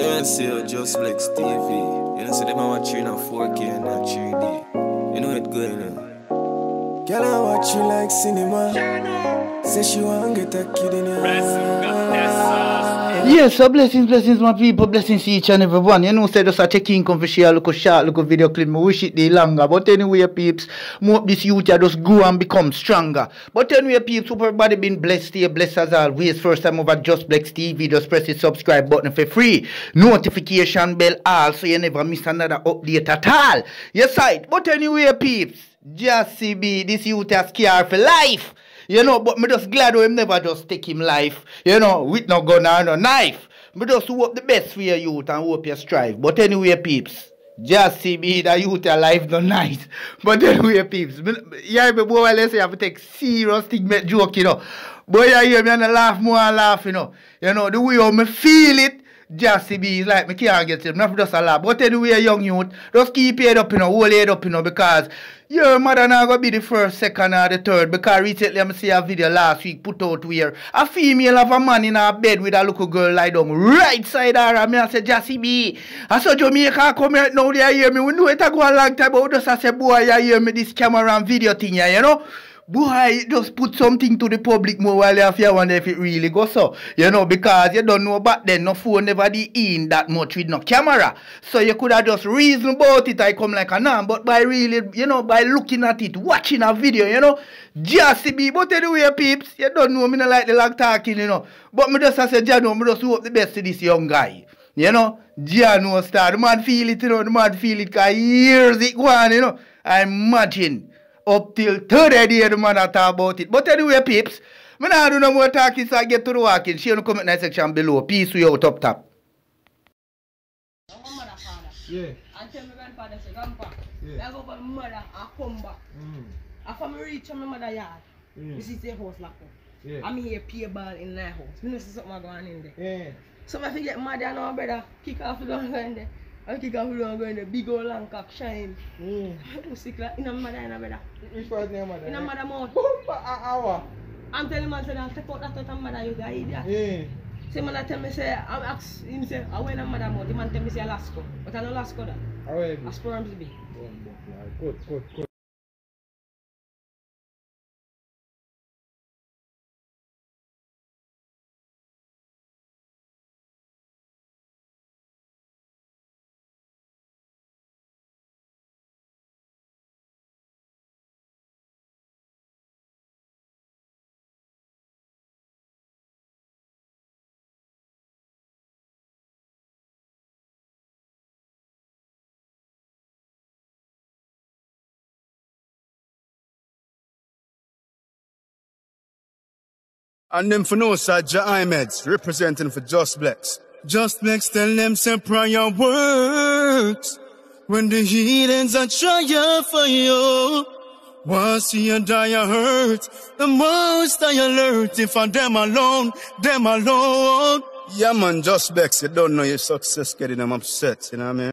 Yeah, see you just like Stevie. You know, see them watching on 4K and not 3D. You know it good, you know. Girl, I watch you like cinema. Say she want get a kid in her. Yes, so blessings, blessings, my people, blessings to each and every one. You know, say just a check in, come for share, look a short, look a video clip. Me wish it day longer. But anyway, peeps, more this youth here just grow and become stronger. But anyway, peeps, hope everybody been blessed here, blessed as always. First time over Juss Blex TV, just press the subscribe button for free. Notification bell all, so you never miss another update at all. Yes, right. But anyway, peeps, just CB, this youth has care for life. You know, but me just glad him never just take him life. You know, with no gun or no knife. Me just hope the best for your youth and hope you strive. But anyway, peeps, just see me that youth alive no nice. But anyway, peeps, me, yeah, me boy, let's say I have to take serious thing, make joke, you know. Boy, you hear me and I laugh more and laugh, you know. You know, the way how me feel it, see me, it's like me can't get it. Not just a laugh. But anyway, young youth, just keep your head up, you know, hold your head up, you know, because your mother not gonna be the first, second, or the third. Because recently I see a video last week put out where a female of a man in a bed with a little girl lie down right side her. And me I say, Jassy B. I saw Jamaica come here now, they hear me. We know it a go a long time, but just I say, boy, you hear me this camera and video thing you know? Boy, just put something to the public more while you have wonder if it really goes so. You know, because you don't know back then no phone never the in that much with no camera. So you could have just reason about it I come like a nan. But by really, you know, by looking at it, watching a video, you know, just be but anyway, peeps, you don't know me not like the long talking, you know. But me just say, Jah know, me just hope the best to this young guy. You know, Jah know star. The man feel it, you know, the man feel it cause years it go on, you know. I imagine up till third day the man a talk about it. But anyway, peeps, me not do no more talking, so I get to the walking. Share in the comment section below. Peace we out up top. My mother father. Yeah. And tell my grandfather say, Grandpa, Yeah. I go for my mother, I come back. Mm. After me reach my mother yard, Mm. you see the house locked up. Yeah. I'm here pay ball in my house. Me know see something going on in there. Yeah. So if I get mad and our brother, kick off the door go in there. I kick off the door go in there, big old long cock shine. Mm. I'm sick like, in a mother in a brother. Which part name mother? In a mother mouth. Bumper a hour. I'm telling man say, "Don't take out that out of mother, you guy idiot. Yeah. Say man tell me say, I'm ask him say, I went a mother mouth. The man tell me say Alaska. But I know Alaska that. Alright. A sperms be. Good, good, good. And them for no side, Ja Ahmeds, representing for Juss Blex. Juss Blex tell them say prayer works. When the heathens are trying for you. Once you die, you hurt. The most I alert if I them alone, them alone. Yeah man, Juss Blex, you don't know your success getting them upset, you know what I mean?